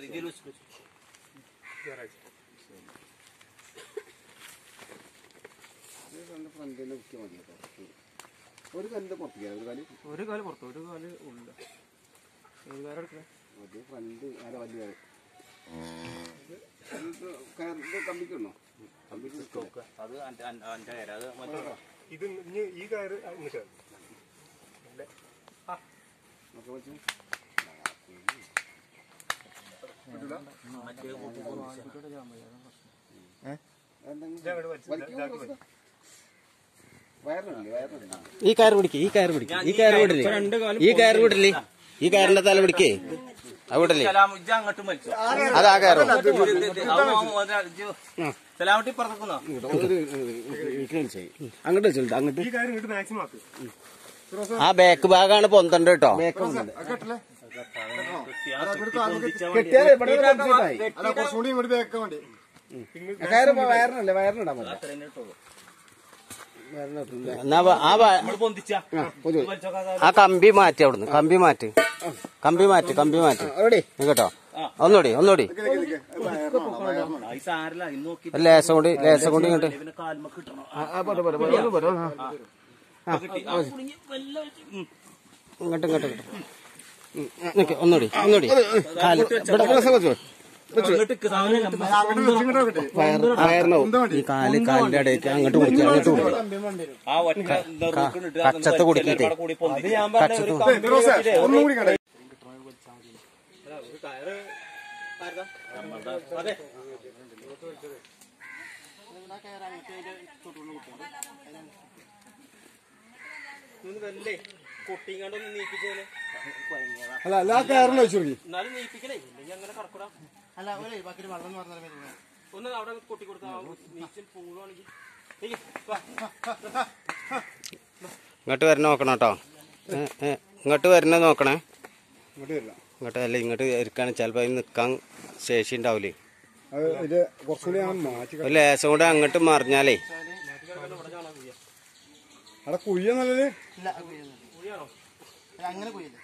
വെച്ച് ഫ്രണ്ടിന്റെ മുഖ്യ മതി ഒരു കാലിന്റെ പുറത്തേക്ക് ഒരു കാൽ ഒരു കാൽ പുറത്ത് ഒരു കാൽ ഉണ്ട് ഒരു കാലം എടുക്കണേ? അത് ഫ്രണ്ട് ആരെ വലിയ കയറിന്റെ കമ്പിക്കുണ്ടോ കമ്പിക്ക്. അത് അന്റെ കയറ്. അത് മറ്റേ ഇത് ഇനി ഈ കയറ് ഇങ്ങോട്ട് ഒക്കെ വെച്ച് മറ്റേ കൂട്ടി ഈ കയർ പിടിക്ക് ഈ കയർ പിടിക്ക് ഈ കയർ വിടില്ലേ ഈ കയർ വിടില്ലേ ഈ കയറിന്റെ തല പിടിക്കേ. അത് അതാ കയറും അങ്ങോട്ടും പറഞ്ഞോ അങ്ങോട്ട്. ആ ബാക്ക് ഭാഗമാണ് പൊന്തണ്ട് കേട്ടോ. കെട്ടിയാലേ കുറച്ചുകൂടി ഇങ്ങോട്ട് വേണ്ടി. വയറിനല്ലേ? വയറിനിടാൻ ആ നമ്മൾ പൊന്തിച്ച. ആ കമ്പി മാറ്റി അവിടുന്ന്. കമ്പി മാറ്റി. കമ്പി മാറ്റി കമ്പി മാറ്റി. കേട്ടോ? ഒന്നുകൂടി ഒന്നുകൂടി ലേസം കൊണ്ട് ലേസം കൊണ്ട് ഇങ്ങോട്ട്. ഇങ്ങോട്ട് ഇങ്ങോട്ട് ഇങ്ങോട്ട്. ഒന്നുകൂടി ഒന്നുകൂടി കാൽ. ഈ കാൽ കാലിന്റെ ഇടയ്ക്ക് അങ്ങോട്ട് കുടിക്കുക അങ്ങോട്ട് കുടിക്കുക കച്ചത്ത് കുടുക്കിയിട്ടേ. അവിടെ കൂടി പൊന്തി. കച്ചത്ത് അതെ കൊട്ടിങ്ങാണ്ടൊന്ന് നീപ്പിച്ചേനെ. അല്ല എല്ലാ കയറിന് വെച്ചു നോക്കി എന്നാലും നീപ്പിക്കണേ. ഇല്ലെങ്കിൽ അങ്ങനെ കറക്കൂടാ ഒന്ന് അവിടെ കൊട്ടി നീച്ചിൽ ഇങ്ങോട്ട് വരണ നോക്കണം കേട്ടോ. ഇങ്ങോട്ട് വരണ നോക്കണേ. ഇങ്ങോട്ട് അല്ല ഇങ്ങോട്ട് ഇരിക്കാണ്. ചിലപ്പോൾ അതിന് നിൽക്കാൻ ശേഷി ഉണ്ടാവില്ലേ ലേശം ഒരു കൂടെ അങ്ങോട്ട് മറിഞ്ഞാലേ. അവിടെ കുയ്യ നല്ലത്. അങ്ങനെ പോയില്ലേ